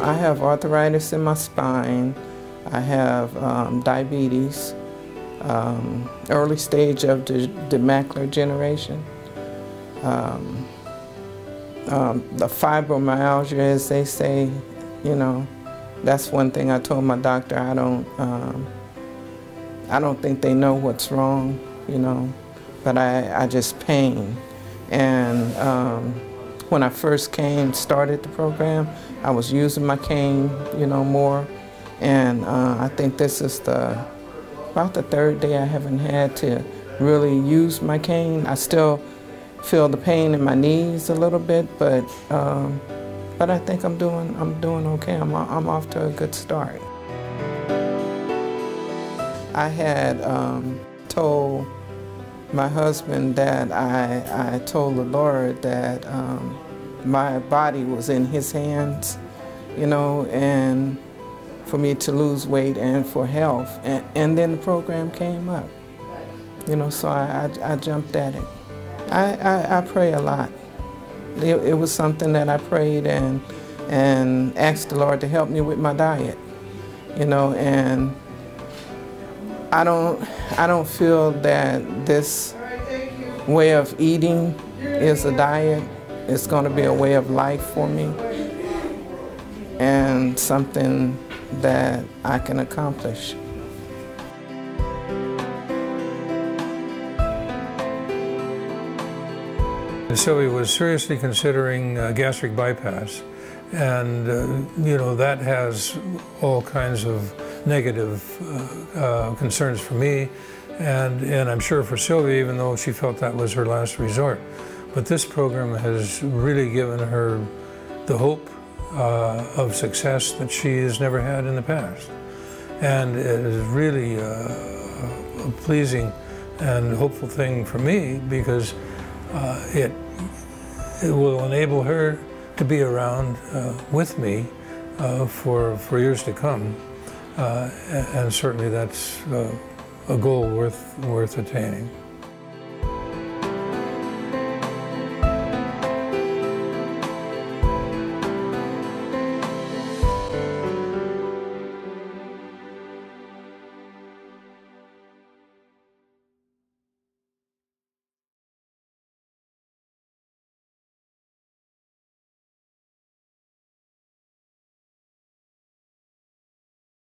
I have arthritis in my spine. I have um, diabetes, um, early stage of the, the macular degeneration. Um, um, the fibromyalgia, as they say, you know, that's one thing I told my doctor. I don't, um, I don't think they know what's wrong, you know, but I, I just pain. And um, when I first came, started the program, I was using my cane, you know, more. And uh, I think this is the, about the third day I haven't had to really use my cane. I still feel the pain in my knees a little bit, but um, but I think I'm doing I'm doing okay. I'm I'm off to a good start. I had um, told my husband that I I told the Lord that um, my body was in His hands, you know, and for me to lose weight and for health, and, and then the program came up, you know, so I, I, I jumped at it. I, I, I pray a lot. It, it, was something that I prayed and, and asked the Lord to help me with my diet, you know, and I don't, I don't feel that this way of eating is a diet. It's going to be a way of life for me and something that I can accomplish. Sylvia was seriously considering uh, gastric bypass, and uh, you know that has all kinds of negative uh, uh, concerns for me, and and I'm sure for Sylvia, even though she felt that was her last resort. But this program has really given her the hope uh, of success that she has never had in the past, and it is really uh, a pleasing and hopeful thing for me because uh, it, it will enable her to be around uh, with me uh, for, for years to come. Uh, and certainly that's a goal worth, worth attaining.